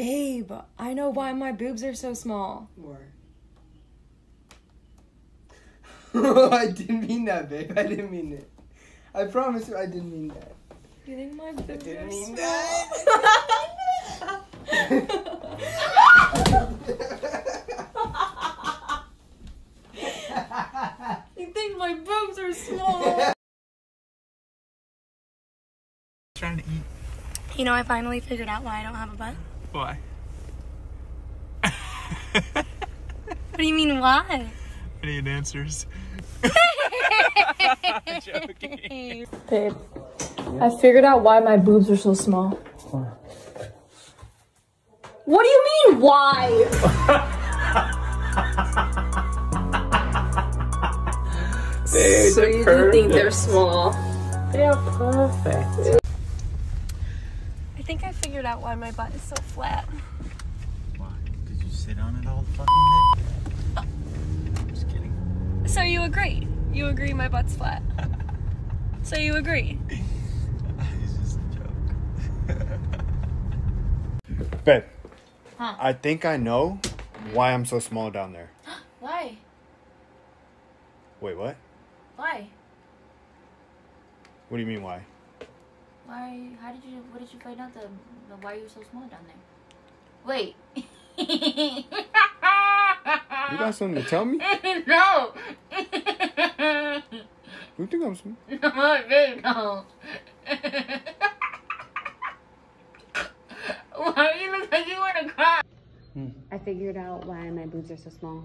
Babe, I know why my boobs are so small. Why? I didn't mean that, babe. I didn't mean it. I promise you, I didn't mean that. You think my boobs didn't are mean small? you think my boobs are small? Trying to eat. You know, I finally figured out why I don't have a butt. Why? What do you mean, why? I need answers. Joking. Babe, I figured out why my boobs are so small. What do you mean, why? so you do think they're small? They're perfect. I think I figured out why my butt is so flat. Why? Did you sit on it all the fucking day? Oh. Just kidding. So you agree? You agree my butt's flat? so you agree? It's just a joke. Babe, Huh. I think I know why I'm so small down there. Why? Wait, what? Why? What do you mean why? Why? How did you? What did you find out the, the why you're so small down there? Wait. You got something to tell me? no. You think I'm small? no, babe, no. Why you look like you want to cry? Hmm. I figured out why my boobs are so small.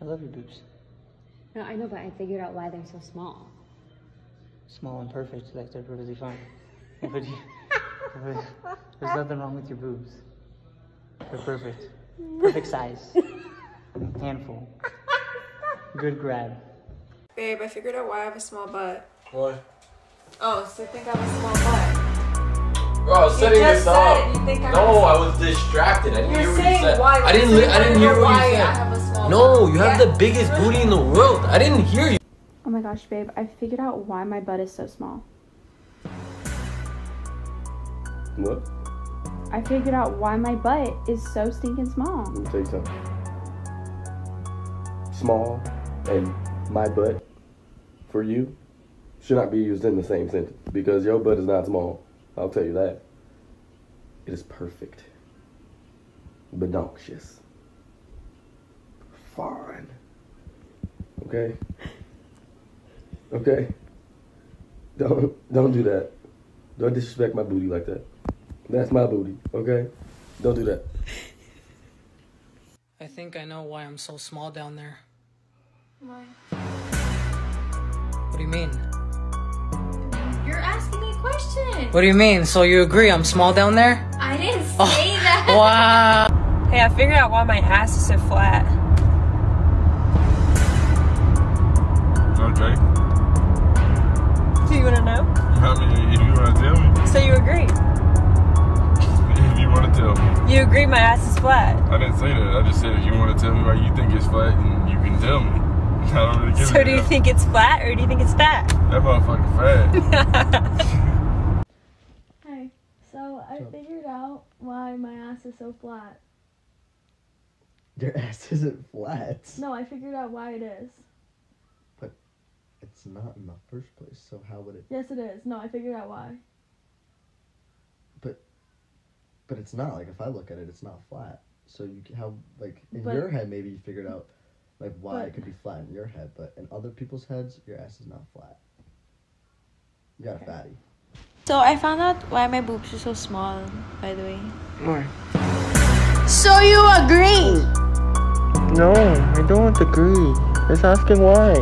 I love your boobs. No, I know, but I figured out why they're so small. Small and perfect, like they're perfectly fine. But you- but there's nothing wrong with your boobs. They're perfect. Perfect size. Handful. Good grab. Babe, I figured out why I have a small butt. Why? Oh, so you think I have a small butt? Bro, I was setting just this said up. it. You think I have no, a- I was distracted. I didn't You're hear what you said. why? I didn't. so Li- you I didn't hear what why you I said. have a small No, butt. you have Yeah. the biggest booty in the world. I didn't hear you. My gosh, babe, I figured out why my butt is so small. What? I figured out why my butt is so stinking small. Let me tell you something. Small and my butt for you should not be used in the same sentence because your butt is not small. I'll tell you that. It is perfect. Bedoncious. Fine. Okay? Okay? Don't don't do that. Don't disrespect my booty like that. That's my booty, okay? Don't do that. I think I know why I'm so small down there. Why? What do you mean? You're asking me a question. What do you mean? So you agree I'm small down there? I didn't oh. say Oh. that. Wow. Hey, I figured out why my ass is so flat. Okay. Know? I mean, if you want to tell me, So you agree? if you want to tell me, You agree my ass is flat? I didn't say that. I just said if you want to tell me why you think it's flat, and you can tell me. I don't really give a So do you damn. think it's flat or do you think it's fat? that motherfucker fat? Hey, so I figured out why my ass is so flat. Your ass isn't flat. No, I figured out why it is. It's not in the first place. So how would it? Yes, it is. No, I figured out why. But but it's not. Like if I look at it, it's not flat. So you c- how like in But- your head maybe you figured out like why But- it could be flat in your head, but in other people's heads, your ass is not flat. You got a fatty. So I found out why my boobs are so small. By the way. Why? So you agree? No, I don't agree. Just asking why.